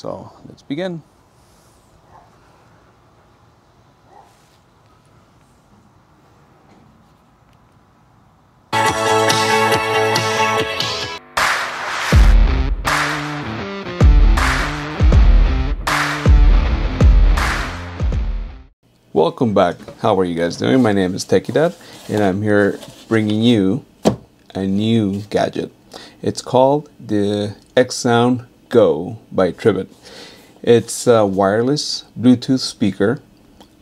So let's begin. Welcome back. How are you guys doing? My name is TekyDad, and I'm here bringing you a new gadget. It's called the XSound Go by Tribit. It's a wireless Bluetooth speaker,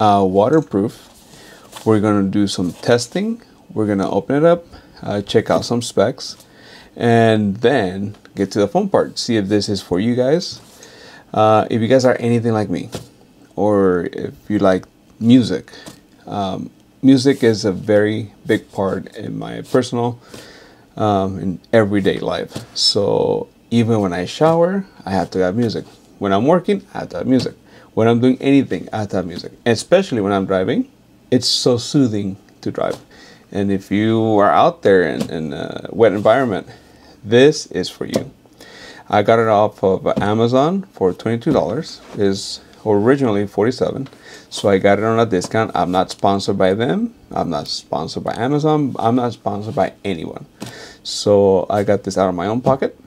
uh, waterproof. We're going to do some testing. We're going to open it up, uh, check out some specs, and then get to the fun part. See if this is for you guys. Uh, if you guys are anything like me, or if you like music. Um, music is a very big part in my personal um, and everyday life. So even when I shower, I have to have music. When I'm working, I have to have music. When I'm doing anything, I have to have music. Especially when I'm driving, it's so soothing to drive. And if you are out there in, in a wet environment, this is for you. I got it off of Amazon for $22. is originally 47 so I got it on a discount. I'm not sponsored by them. I'm not sponsored by Amazon. I'm not sponsored by anyone. So I got this out of my own pocket.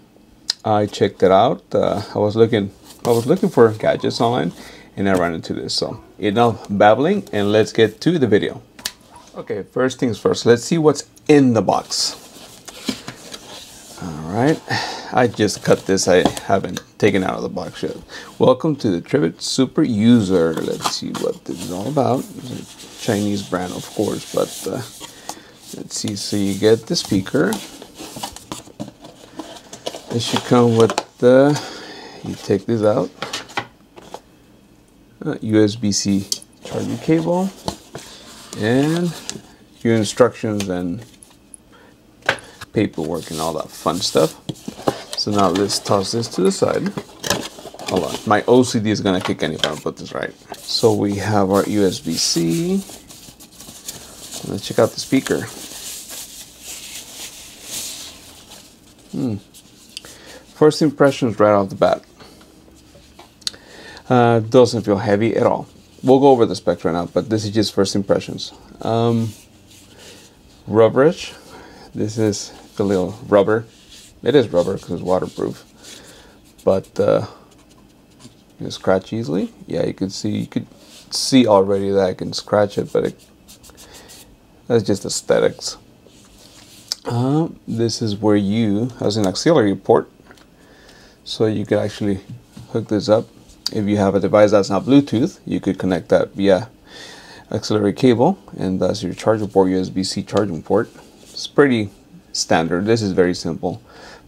I checked it out. Uh, I was looking I was looking for gadgets online and I ran into this. So enough babbling and let's get to the video. Okay, first things first. Let's see what's in the box. All right. I just cut this. I haven't taken out of the box yet. Welcome to the Tribit Super User. Let's see what this is all about. Chinese brand, of course, but uh, let's see. So you get the speaker. This should come with the. You take this out. Uh, USB-C charging cable and your instructions and paperwork and all that fun stuff. So now let's toss this to the side. Hold on, my OCD is gonna kick in if I don't put this right. So we have our USB-C. Let's check out the speaker. Hmm. First impressions right off the bat. Uh, doesn't feel heavy at all. We'll go over the specs right now, but this is just first impressions. Um, rubberish. This is the little rubber it is rubber because it's waterproof, but uh, you scratch easily. Yeah, you can see you could see already that I can scratch it, but it, that's just aesthetics. Um, this is where you has an auxiliary port, so you could actually hook this up. If you have a device that's not Bluetooth, you could connect that via auxiliary cable, and that's your charger port, USB-C charging port. It's pretty standard. This is very simple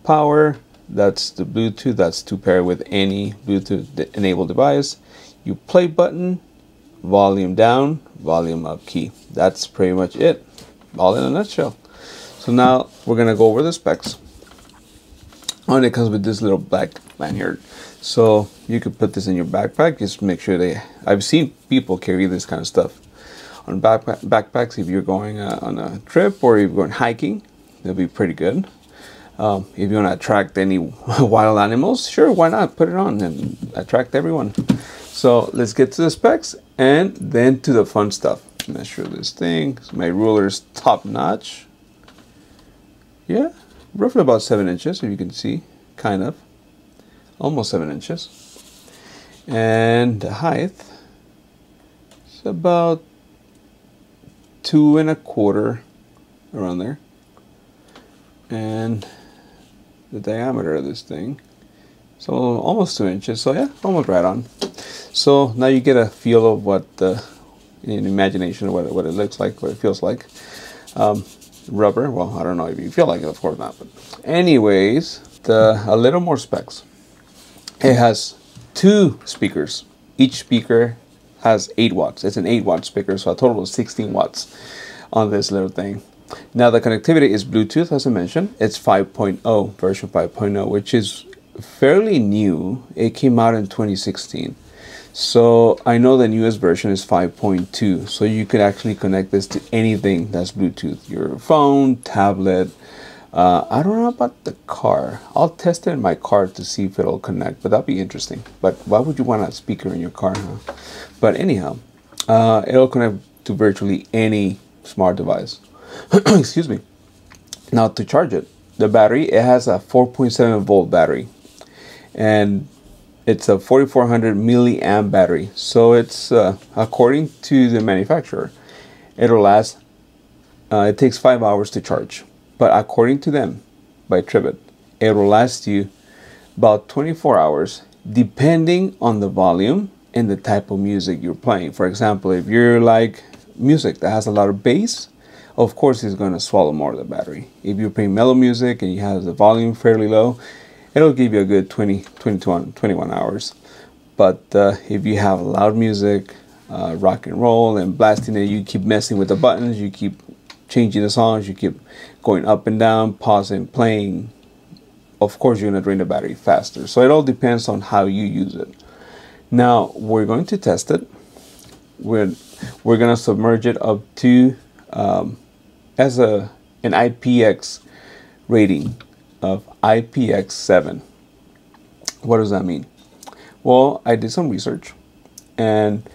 power that's the Bluetooth that's to pair with any Bluetooth enabled device you play button volume down volume up key that's pretty much it all in a nutshell so now we're gonna go over the specs and it comes with this little black lanyard so you could put this in your backpack just make sure they I've seen people carry this kind of stuff on backpack, backpacks if you're going uh, on a trip or you're going hiking they'll be pretty good um, if you want to attract any wild animals, sure, why not? Put it on and attract everyone. So let's get to the specs and then to the fun stuff. Measure this thing. My ruler's top notch. Yeah, roughly about seven inches, if you can see, kind of. Almost seven inches. And the height is about two and a quarter around there. And the diameter of this thing. So almost two inches. So yeah, almost right on. So now you get a feel of what the in imagination what what it looks like, what it feels like. Um, rubber. Well, I don't know if you feel like it, of course not. But anyways, the a little more specs. It has two speakers. Each speaker has 8 watts. It's an 8 watt speaker, so a total of 16 watts on this little thing. Now the connectivity is Bluetooth, as I mentioned. It's 5.0, version 5.0, which is fairly new. It came out in 2016. So I know the newest version is 5.2. So you could actually connect this to anything that's Bluetooth. Your phone, tablet, Uh, I don't know about the car. I'll test it in my car to see if it'll connect, but that'd be interesting. But why would you want a speaker in your car, huh? But anyhow, uh, it'll connect to virtually any smart device. Excuse me. Now to charge it, the battery it has a 4.7 volt battery, and it's a 4400 milliamp battery. So it's uh, according to the manufacturer, it'll last. Uh, it takes five hours to charge, but according to them, by Tribit, it will last you about 24 hours, depending on the volume and the type of music you're playing. For example, if you're like music that has a lot of bass, of course it's going to swallow more of the battery. If you're playing mellow music and you have the volume fairly low, it'll give you a good 20, 21, 21 hours. But uh, if you have loud music, uh, rock and roll, and blasting it, you keep messing with the buttons, you keep changing the songs, you keep going up and down, pausing, playing. Of course, you're going to drain the battery faster. So it all depends on how you use it. Now we're going to test it. We're we're going to submerge it up to um, as a an IPX rating of IPX7. What does that mean? Well, I did some research and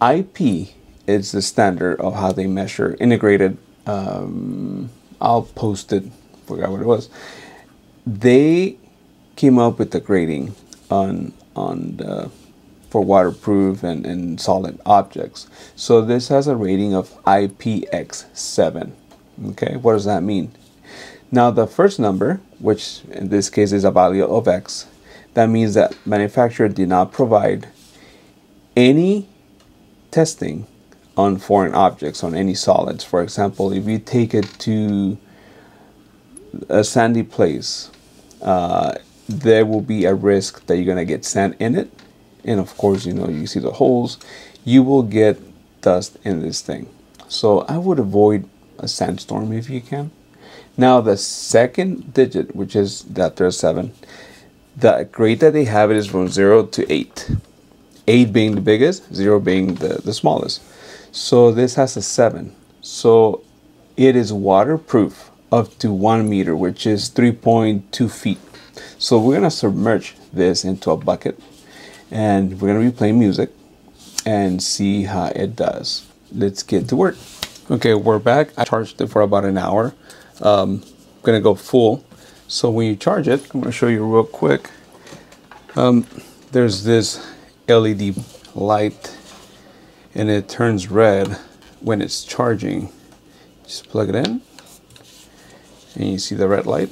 IP is the standard of how they measure integrated. Um, I'll post it, forgot what it was. They came up with the grading on on the, for waterproof and, and solid objects. So this has a rating of IPX7. Okay, what does that mean? Now the first number, which in this case is a value of x, that means that manufacturer did not provide any testing on foreign objects, on any solids. For example, if you take it to a sandy place, uh, there will be a risk that you're going to get sand in it. And of course, you know, you see the holes, you will get dust in this thing. So I would avoid a sandstorm if you can. Now the second digit, which is that there's seven, the grade that they have it is from zero to eight. Eight being the biggest, zero being the, the smallest. So this has a seven. So it is waterproof up to one meter, which is 3.2 feet. So we're gonna submerge this into a bucket and we're gonna be playing music and see how it does. Let's get to work. Okay, we're back. I charged it for about an hour. Um, I'm gonna go full. So when you charge it, I'm gonna show you real quick. Um, there's this LED light and it turns red when it's charging. Just plug it in and you see the red light.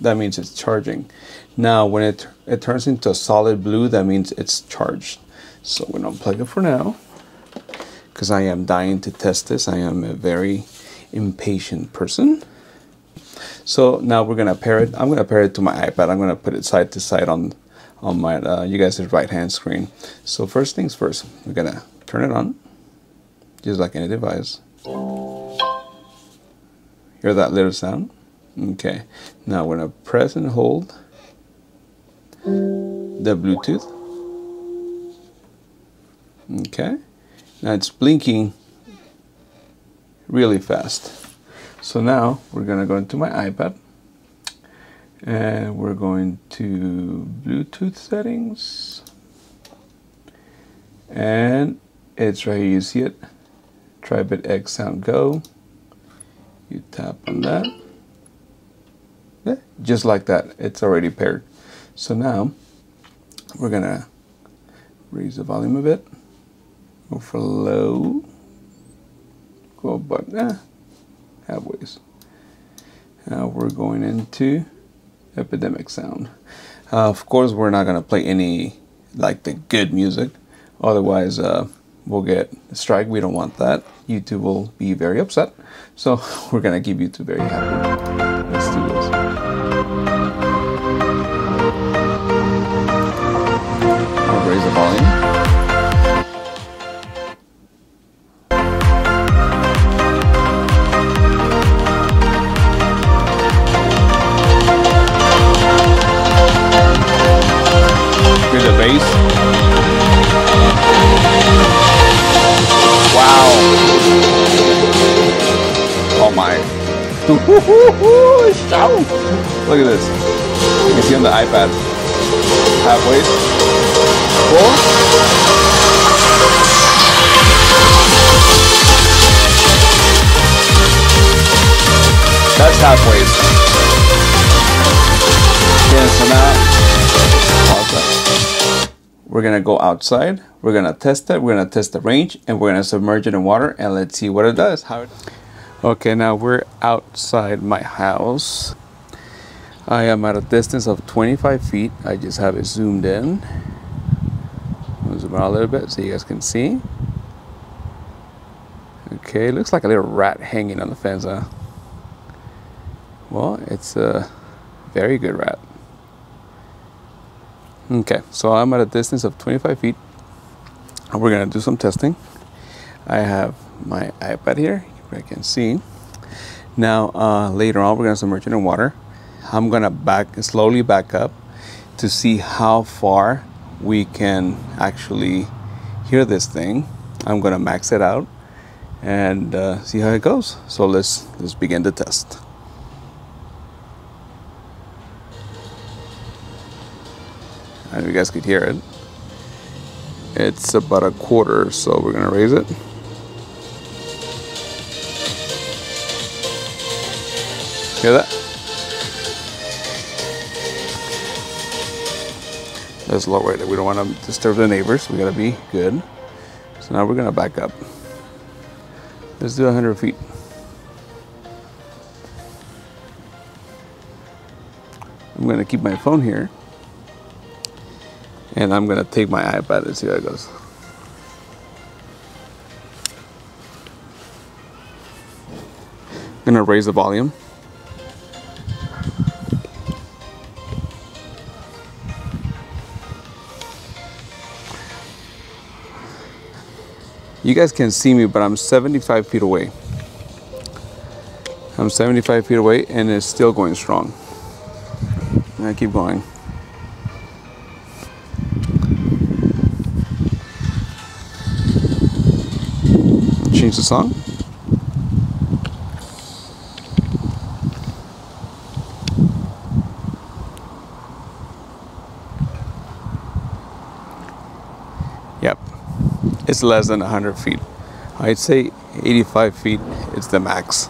That means it's charging. Now when it, it turns into a solid blue, that means it's charged. So we're gonna unplug it for now because I am dying to test this. I am a very impatient person. So now we're gonna pair it. I'm gonna pair it to my iPad. I'm gonna put it side to side on on my uh, you guys' right hand screen. So first things first, we're gonna turn it on, just like any device. Hear that little sound? Okay. Now we're gonna press and hold the Bluetooth. Okay. Now it's blinking really fast. So now we're gonna go into my iPad and we're going to Bluetooth settings. And it's right here you see it? Tribit XSound Go. You tap on that. Yeah, just like that. It's already paired. So now we're gonna raise the volume a bit. Go for low go but eh, halfways now we're going into epidemic sound. Uh, of course we're not gonna play any like the good music. Otherwise uh, we'll get a strike. We don't want that. YouTube will be very upset. So we're gonna keep YouTube very happy the bass. Wow. Oh my. Look at this. You can see on the iPad. Halfway. Full. That's halfway. Pause that. We're gonna go outside. We're gonna test it. We're gonna test the range, and we're gonna submerge it in water, and let's see what it does. How it. Okay, now we're outside my house. I am at a distance of 25 feet. I just have it zoomed in. I'll zoom out a little bit so you guys can see. Okay, looks like a little rat hanging on the fence, huh? Well, it's a very good rat. Okay, so I'm at a distance of 25 feet. And we're gonna do some testing. I have my iPad here, you can see. Now, uh, later on, we're gonna submerge it in water. I'm gonna back slowly back up to see how far we can actually hear this thing. I'm gonna max it out and uh, see how it goes. So let's let's begin the test. And you guys could hear it. It's about a quarter, so we're gonna raise it. Hear that? Lower it. We don't want to disturb the neighbors. We gotta be good. So now we're gonna back up. Let's do 100 feet. I'm gonna keep my phone here. And I'm gonna take my iPad and see how it goes. I'm gonna raise the volume. You guys can see me, but I'm 75 feet away. I'm 75 feet away and it's still going strong. I keep going. Change the song. Yep, it's less than 100 feet. I'd say 85 feet is the max.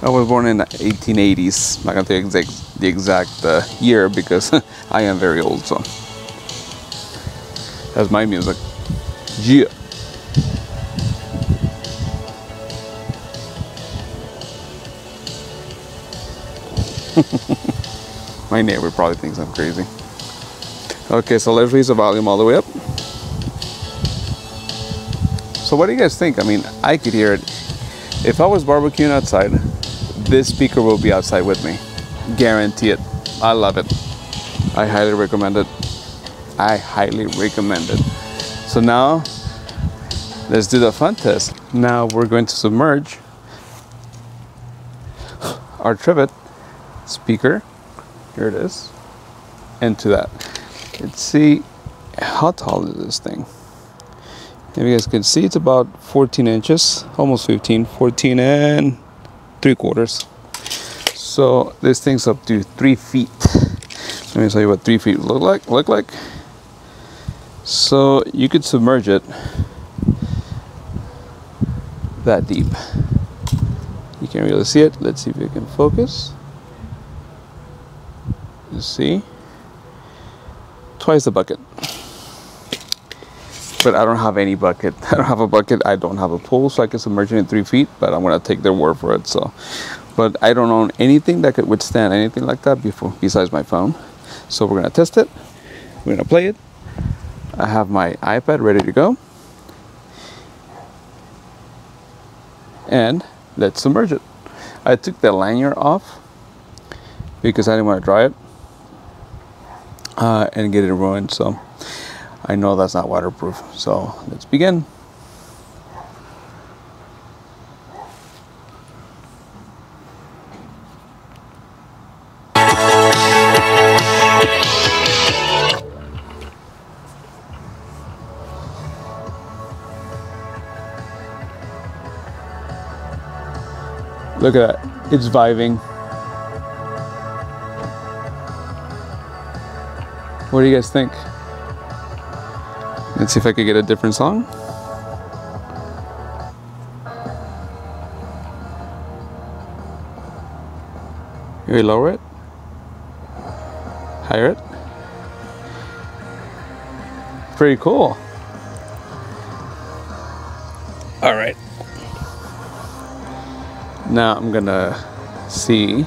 I was born in the 1880s. Not gonna tell you exact, the exact uh, year because I am very old. So that's my music. Yeah. my neighbor probably thinks I'm crazy. Okay, so let's raise the volume all the way up. So what do you guys think? I mean, I could hear it. If I was barbecuing outside, this speaker will be outside with me. Guarantee it. I love it. I highly recommend it. I highly recommend it. So now, let's do the fun test. Now we're going to submerge our Tribit speaker. Here it is. Into that. Let's see how tall is this thing. If you guys can see, it's about 14 inches, almost 15, 14 and three quarters. So this thing's up to three feet. Let me show you what three feet look like. Look like. So you could submerge it that deep. You can't really see it. Let's see if we can focus. You see, twice the bucket. But I don't have any bucket. I don't have a bucket. I don't have a pool, so I can submerge it in three feet. But I'm gonna take their word for it. So, but I don't own anything that could withstand anything like that before, besides my phone. So we're gonna test it. We're gonna play it. I have my iPad ready to go. And let's submerge it. I took the lanyard off because I didn't want to dry it uh, and get it ruined. So I know that's not waterproof. So let's begin. Look at that. It's vibing. What do you guys think? Let's see if I could get a different song. Maybe lower it. Higher it. Pretty cool. All right. Now I'm gonna see.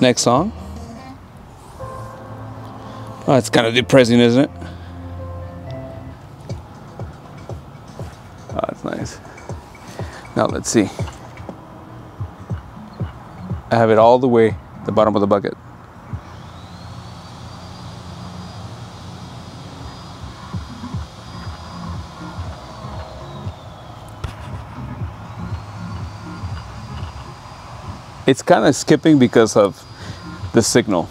Next song. Oh, it's kind of depressing, isn't it? Oh, that's nice. Now let's see. I have it all the way the bottom of the bucket. It's kind of skipping because of the signal.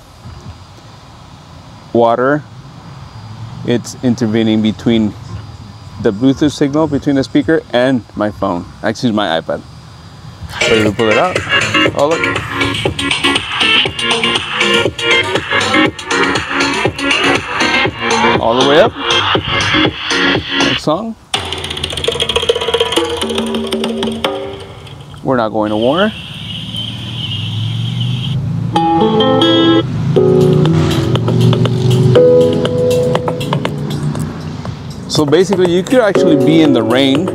Water, it's intervening between the Bluetooth signal between the speaker and my phone. Actually, my iPad. Ready to pull it out? Oh, look. All the way up. Next song. We're not going to war. So basically you could actually be in the rain.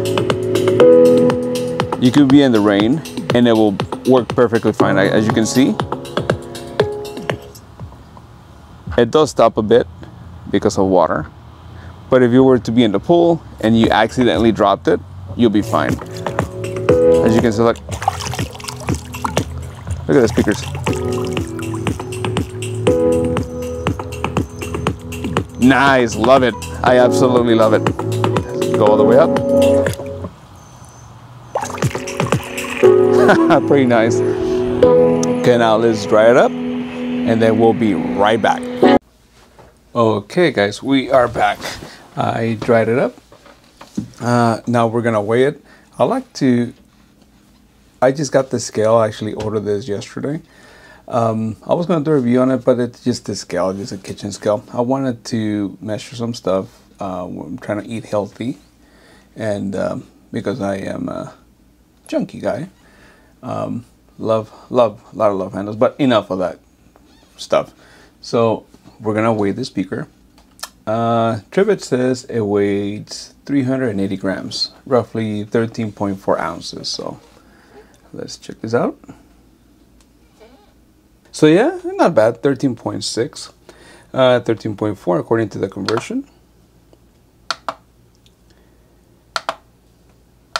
You could be in the rain and it will work perfectly fine as you can see. It does stop a bit because of water. But if you were to be in the pool and you accidentally dropped it, you'll be fine. As you can see, look. Look at the speakers. Nice, love it. I absolutely love it. Go all the way up. Pretty nice. Okay, now let's dry it up and then we'll be right back. Okay guys, we are back. I dried it up. Uh, now we're gonna weigh it. I like to, I just got the scale, I actually ordered this yesterday. Um, I was going to do a review on it, but it's just a scale, just a kitchen scale. I wanted to measure some stuff. Uh, I'm trying to eat healthy, and um, because I am a junkie guy, um, love, love, a lot of love handles, but enough of that stuff. So we're gonna weigh the speaker. Uh, Tribit says it weighs 380 grams, roughly 13.4 ounces. So let's check this out. So yeah, not bad. 13.6, uh, 13.4 according to the conversion.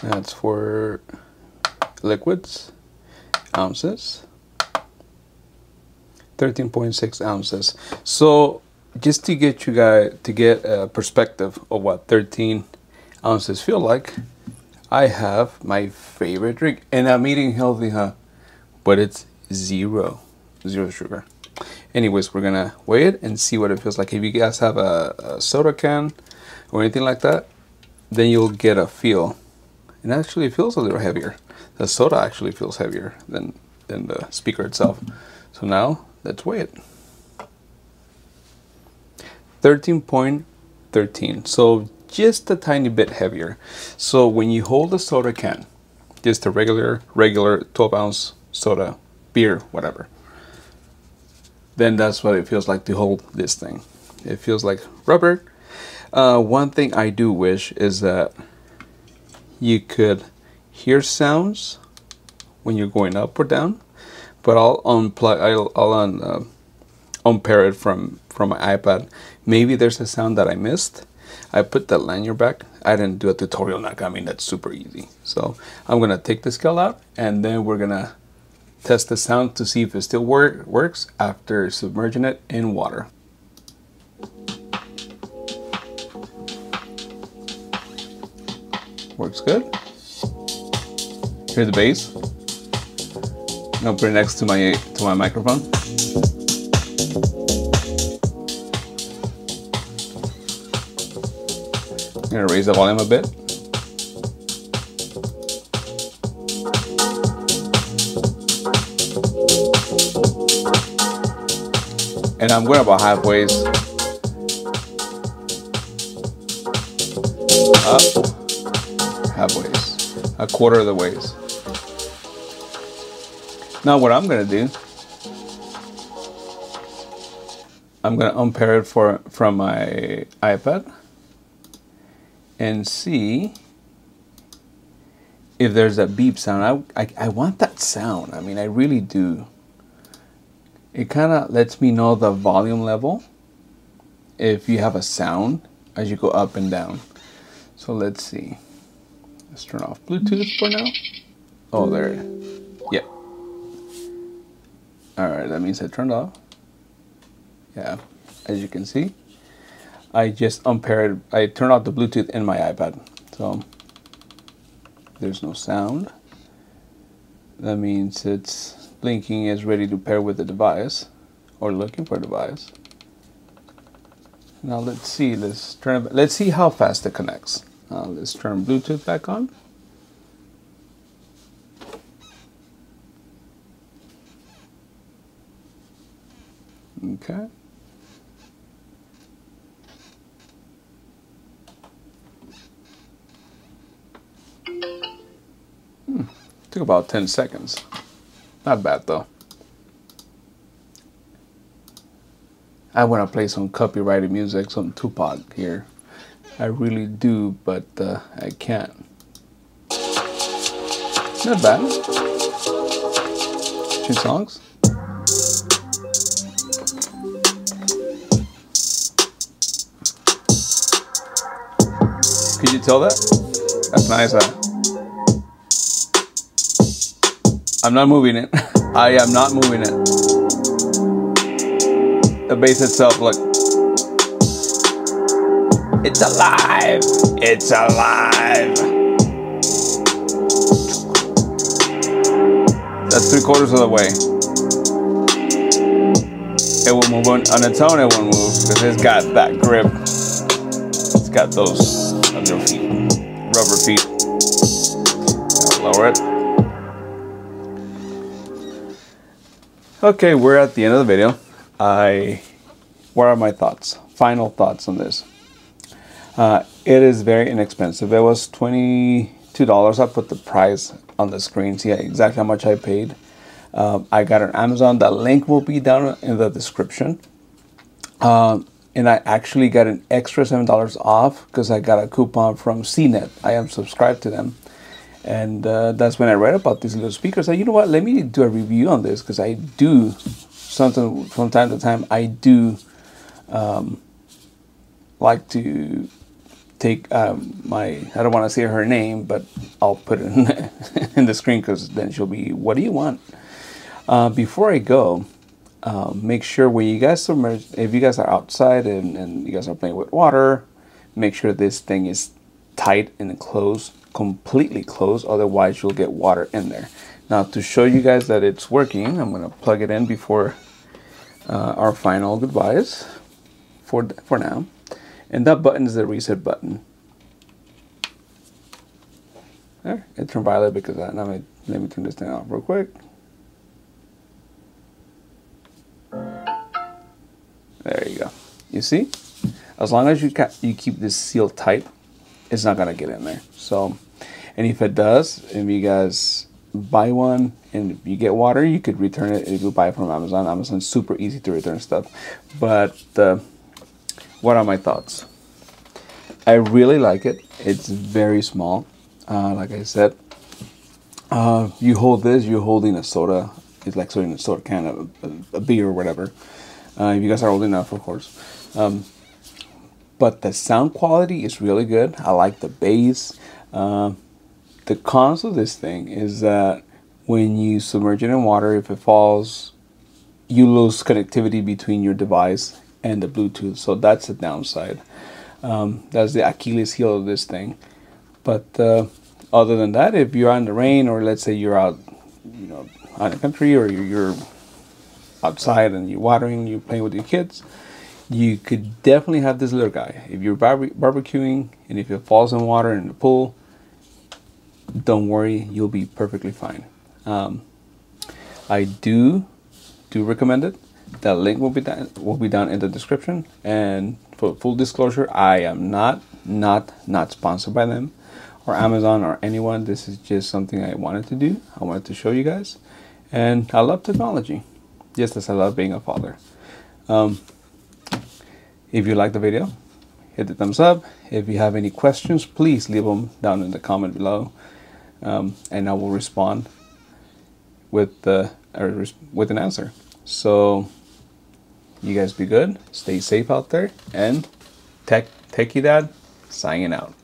That's for liquids, ounces. 13.6 ounces. So just to get you guys to get a perspective of what 13 ounces feel like, I have my favorite drink, and I'm eating healthy, huh? But it's zero zero sugar. Anyways, we're gonna weigh it and see what it feels like. If you guys have a, a soda can or anything like that, then you'll get a feel. And actually it feels a little heavier. The soda actually feels heavier than, than the speaker itself. So now let's weigh it. 13.13. So just a tiny bit heavier. So when you hold a soda can, just a regular, regular 12 ounce soda, beer, whatever, then that's what it feels like to hold this thing. It feels like rubber. Uh, one thing I do wish is that you could hear sounds when you're going up or down, but I'll unplug, I'll, I'll un, uh, unpair it from, from my iPad. Maybe there's a sound that I missed. I put the lanyard back. I didn't do a tutorial now. I mean, that's super easy. So I'm gonna take the scale out and then we're gonna Test the sound to see if it still work, works after submerging it in water. Works good. Hear the bass. I'll put it next to my to my microphone. Gonna raise the volume a bit. And I'm going about halfway up, halfway, a quarter of the ways. Now what I'm gonna do, I'm gonna unpair it for from my iPad and see if there's a beep sound. I, I, I want that sound. I mean, I really do. It kind of lets me know the volume level if you have a sound as you go up and down. So let's see. Let's turn off Bluetooth for now. Oh, there. Yep. All right, that means I turned off. Yeah, as you can see, I just unpaired, I turned off the Bluetooth in my iPad. So there's no sound. That means it's blinking is ready to pair with the device or looking for a device. Now let's see, let's turn, let's see how fast it connects. Let's turn Bluetooth back on. Okay. Took about 10 seconds. Not bad though. I want to play some copyrighted music, some Tupac here. I really do, but uh, I can't. Not bad. Two songs. Could you tell that? That's nice, huh? I'm not moving it. I am not moving it. The bass itself, look. It's alive! It's alive! That's three quarters of the way. It will move on, on its own, it won't move because it's got that grip. It's got those feet, rubber feet. Lower it. Okay, we're at the end of the video. I, what are my thoughts? Final thoughts on this. Uh, it is very inexpensive. It was $22. I put the price on the screen. See exactly how much I paid. Um, I got it on Amazon. The link will be down in the description. Um, and I actually got an extra $7 off because I got a coupon from CNET. I am subscribed to them. And uh, that's when I read about these little speakers. I said, you know what, let me do a review on this because I do, something from time to time, I do um, like to take um, my, I don't want to say her name, but I'll put it in the, in the screen because then she'll be, what do you want? Uh, before I go, uh, make sure when you guys submerge, if you guys are outside and, and you guys are playing with water, make sure this thing is tight and closed, completely closed, otherwise you'll get water in there. Now to show you guys that it's working, I'm gonna plug it in before uh, our final goodbyes for, for now. And that button is the reset button. There, it turned violet because that. Now let me turn this thing off real quick. There you go. You see? As long as you you keep this seal tight, it's not gonna get in there. So, and if it does, if you guys buy one and if you get water, you could return it if you buy it from Amazon. Amazon's super easy to return stuff. But uh, what are my thoughts? I really like it. It's very small. Uh, like I said, uh, you hold this, you're holding a soda. It's like holding a soda can, of a, a beer or whatever. Uh, if you guys are old enough, of course. Um, but the sound quality is really good. I like the bass. Uh, the cons of this thing is that when you submerge it in water, if it falls, you lose connectivity between your device and the Bluetooth. So that's the downside. Um, that's the Achilles heel of this thing. But uh, other than that, if you're on the rain or let's say you're out, you know, on the country or you're outside and you're watering, you're playing with your kids, you could definitely have this little guy. If you're barbe- barbecuing and if it falls in water in the pool, don't worry, you'll be perfectly fine. Um, I do do recommend it. The link will be down will be down in the description. And for full disclosure, I am not not not sponsored by them or Amazon or anyone. This is just something I wanted to do. I wanted to show you guys, and I love technology, just as I love being a father. Um, if you like the video, hit the thumbs up. If you have any questions, please leave them down in the comment below, um, and I will respond with the with an answer. So you guys be good, stay safe out there, and tech TekyDad signing out.